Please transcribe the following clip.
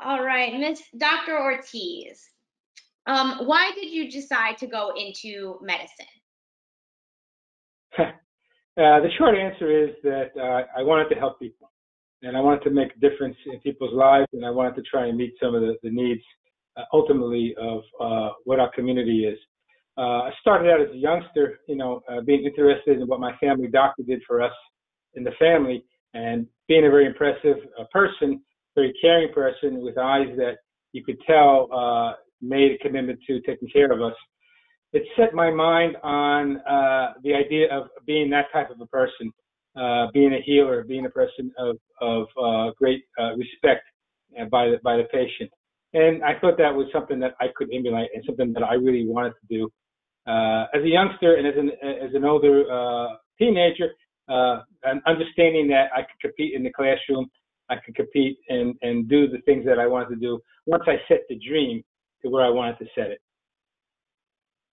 All right, Miss Dr. Ortiz. Um, why did you decide to go into medicine? uh, the short answer is that uh, I wanted to help people, and I wanted to make a difference in people's lives, and I wanted to try and meet some of the, the needs, uh, ultimately, of uh, what our community is. Uh, I started out as a youngster, you know, uh, being interested in what my family doctor did for us in the family, and being a very impressive person, very caring person with eyes that you could tell made a commitment to taking care of us. It set my mind on uh, the idea of being that type of a person, uh, being a healer, being a person of, of uh, great uh, respect uh, by the, by the patient. And I thought that was something that I could emulate and something that I really wanted to do. Uh, as a youngster and as an, as an older teenager, and understanding that I could compete in the classroom, I could compete and, and do the things that I wanted to do once I set the dream to where I wanted to set it.